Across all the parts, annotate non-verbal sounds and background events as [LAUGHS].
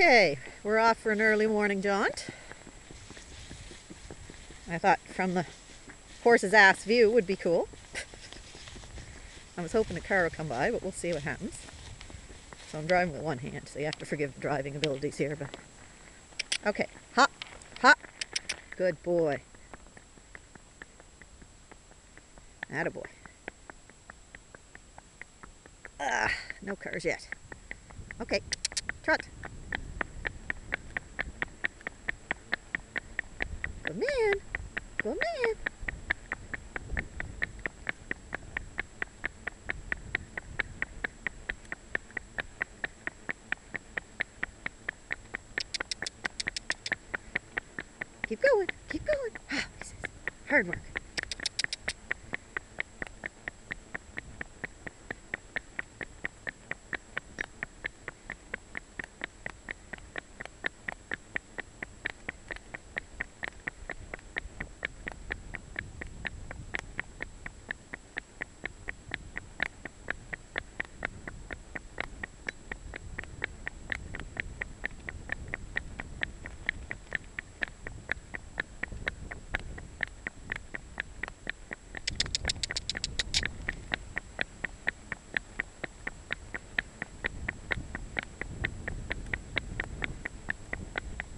Okay, we're off for an early morning jaunt. I thought from the horse's ass view would be cool. [LAUGHS] I was hoping a car would come by, but we'll see what happens. So I'm driving with one hand, so you have to forgive the driving abilities here, but okay. Hop, hop. Good boy. Attaboy. Ah, no cars yet. Okay, trot. Good man. Good man. Keep going. Keep going. Ah, this is hard work.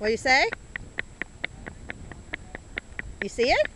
What do you say? You see it?